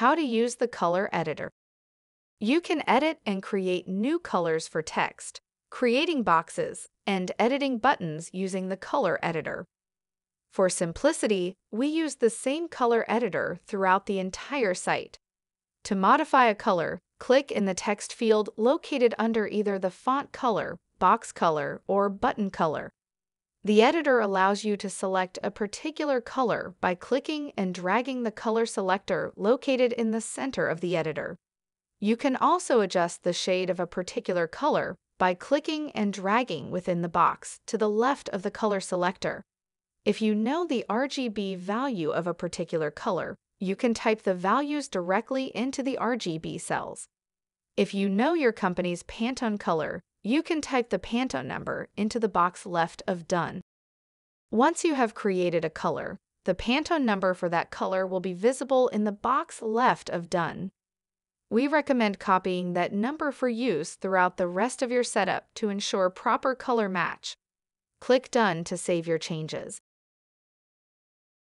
How to use the color editor. You can edit and create new colors for text, creating boxes, and editing buttons using the color editor. For simplicity, we use the same color editor throughout the entire site. To modify a color, click in the text field located under either the font color, box color, or button color. The editor allows you to select a particular color by clicking and dragging the color selector located in the center of the editor. You can also adjust the shade of a particular color by clicking and dragging within the box to the left of the color selector. If you know the RGB value of a particular color, you can type the values directly into the RGB cells. If you know your company's Pantone color, you can type the Pantone number into the box left of Done. Once you have created a color, the Pantone number for that color will be visible in the box left of Done. We recommend copying that number for use throughout the rest of your setup to ensure proper color match. Click Done to save your changes.